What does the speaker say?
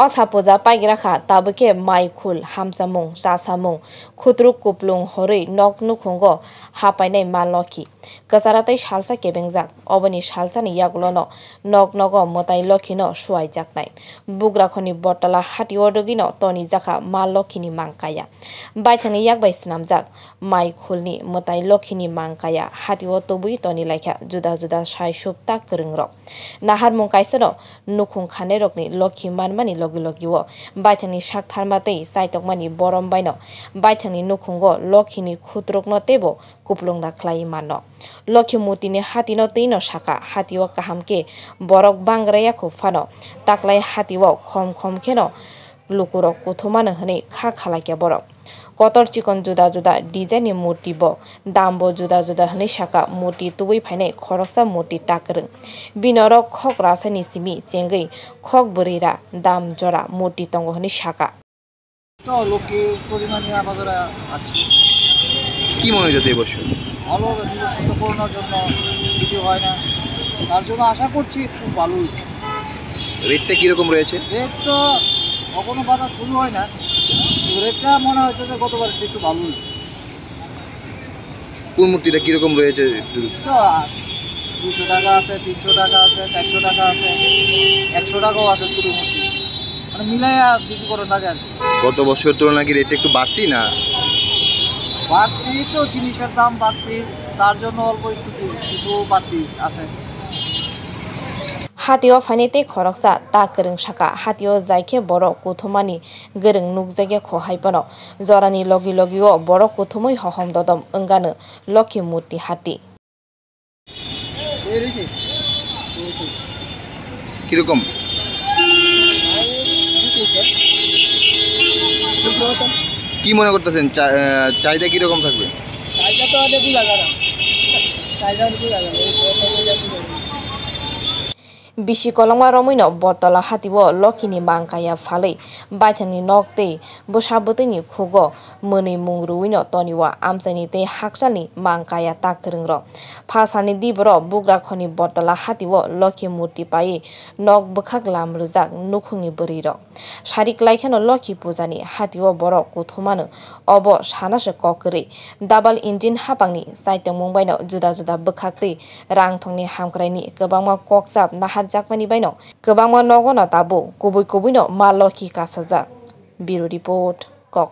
o sapoja paigrakha tabukhe maikhul hamsamung chasamung khutruk kuplung horui nok nukhungo hapainai malokhi kasara tai salsa kebengjak oboni salsa ni yaglono nok nogo motai lokhino suaijaknai bugrakhoni botala hati odogino toni jakha malokhini mangkaya baithani yakbai snamjak maikhulni motai lokhini mangkaya hati o tobui toni laikha juda juda sai supta kwrwngrok naharmung kaisano nukhung khanerokni lokhi manmani logi logiwo baithangni sak tharmatei saitokmani borom baino baithangni nukhungo lokhini khutrokno tebo kuplungda khlai mano lokhi mutini hatino teino saka hati o kaham ke borok bangraya khufano taklai hati hatio khom khom kheno lukurok kuthumano hne kha khalakya borok কতর চিকন জুদা জুদা ডিজাইননি মূর্তি ব। দাম ব জুদা জুদা হনে সাকা মূর্তি তুবই ফাইনাই খরকসা মূর্তি টাকরং। বিনর খক রাসানি সিমি চেঙ্গই খক বরিরা দাম জরা মূর্তি তঙ্গ হনে সাকা তো লোকে পরিমাণে আমাদের আছে কি মনে হচ্ছে এই বছর? ভালো নিজস্ব পূরণের জন্য কিছু হয় না। তার জন্য আশা করছি খুব ভালো হয়েছে রেটটা কীরকম রয়েছে? রেট তো কখনো বাধা শুরু হয় না। রেটটা মনে হচ্ছে যে গতবার একটু ভালো হয়েছে। কোন মূর্তিটা কীরকম রয়েছে দুশো টাকা আছে তিনশো টাকা আছে চারশো টাকা আছে একশো টাকাও আছে ছোটো মূর্তি। মানে মিলাইয়া বিক্রি করার লাগে আর গত বছর তুলনায় কি রেটটা একটু বাড়তি না? বাড়তি তো জিনিসের দাম বাড়তি তার জন্য অল্প একটু কিছু বাড়তি আছে। হাতিও ফাইনাইতে খরকসা তা করং সাকা হাতিও যাইকে বড় কুথুমানি গরং নুকজাগে খহাইপানো জরানি লগে লগেও বড় কুথুমই হহম দদম ওঙ্গানো লক্ষ্মী মূর্তি হাতি কীরকম কি মনে করতেছেন চাহিদা কীরকম থাকবে চাহিদা তো আগে বুঝা যাবে চাহিদা বুঝা যাবে bisi kolongma romuino botola hatibo lokini bangkaya phale baithani nokte bosabotini khugo muni mungruino toniwa amsani te haksani bangkaya takrungro phasani dibro bugra khoni botola hatibo loki murti pai nok bukhak lam rujak nukhungi boriro sharik laikhano loki pujani hatibo boro kuthumano obo sanase kokre dabal injin hapangni saitang mumbai no juda juda bukhakte rang thongni hamkraini kobangma kokjap nahar जमानीनौमा नगण त तो कोी कोी न मखिका सिर report क